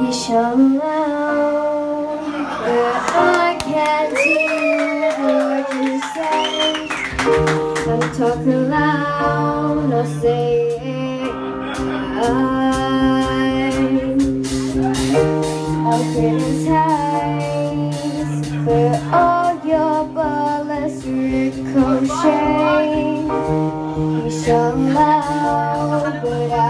You shall loud, but I can't hear what you say. I'm talking loud, I'll say it. I, I'll criticize for all your bullets ricochet. You show loud.